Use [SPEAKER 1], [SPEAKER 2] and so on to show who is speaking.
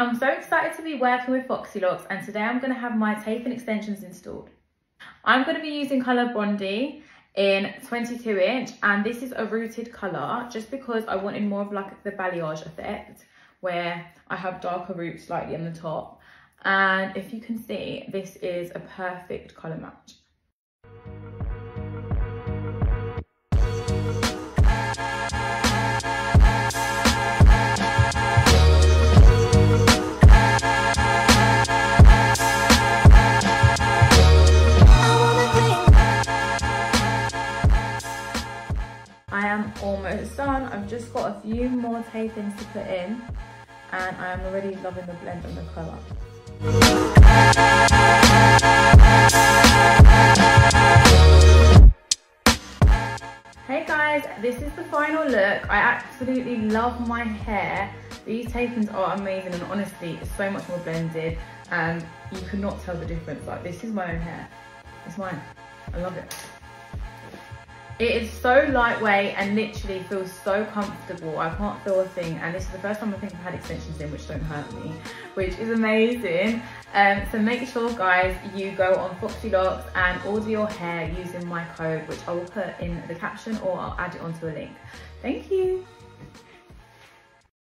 [SPEAKER 1] I'm so excited to be working with Foxy Locks and today I'm going to have my tape-in extensions installed. I'm going to be using colour Bondi in 22 inch and this is a rooted colour just because I wanted more of like the balayage effect where I have darker roots slightly on the top and if you can see this is a perfect colour match. I am almost done. I've just got a few more tape-ins to put in and I am already loving the blend and the colour. Hey guys, this is the final look. I absolutely love my hair. These tape-ins are amazing and honestly, it's so much more blended and you cannot tell the difference. Like this is my own hair. It's mine. I love it. It is so lightweight and literally feels so comfortable. I can't feel a thing. And this is the first time I think I've had extensions in which don't hurt me, which is amazing. Um, so make sure guys, you go on Foxy Locks and order your hair using my code, which I will put in the caption or I'll add it onto a link. Thank you.